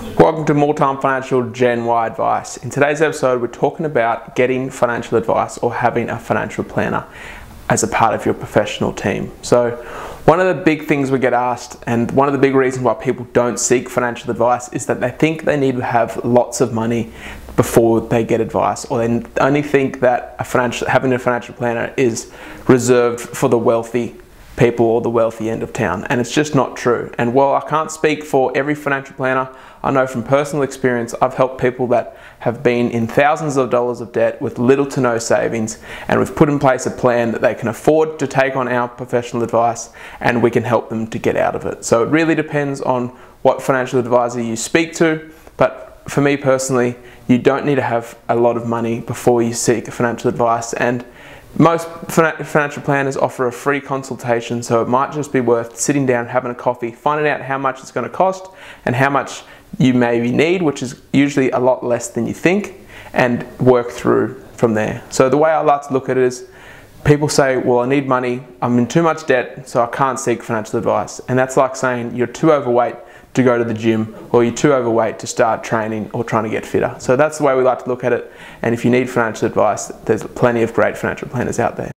Welcome to More Time Financial Gen Y Advice. In today's episode, we're talking about getting financial advice or having a financial planner as a part of your professional team. So, one of the big things we get asked, and one of the big reasons why people don't seek financial advice, is that they think they need to have lots of money before they get advice, or they only think that a having a financial planner is reserved for the wealthy people or the wealthy end of town. And it's just not true. And while I can't speak for every financial planner, I know from personal experience I've helped people that have been in thousands of dollars of debt with little to no savings, and we've put in place a plan that they can afford to take on our professional advice and we can help them to get out of it. So it really depends on what financial advisor you speak to, but for me personally, you don't need to have a lot of money before you seek financial advice. And most financial planners offer a free consultation, so it might just be worth sitting down, having a coffee, finding out how much it's going to cost and how much you maybe need, which is usually a lot less than you think, and work through from there. So the way I like to look at it is people say, well, I need money, I'm in too much debt, so I can't seek financial advice. And that's like saying you're too overweight to go to the gym or you're too overweight to start training or trying to get fitter. So that's the way we like to look at it. And if you need financial advice, there's plenty of great financial planners out there.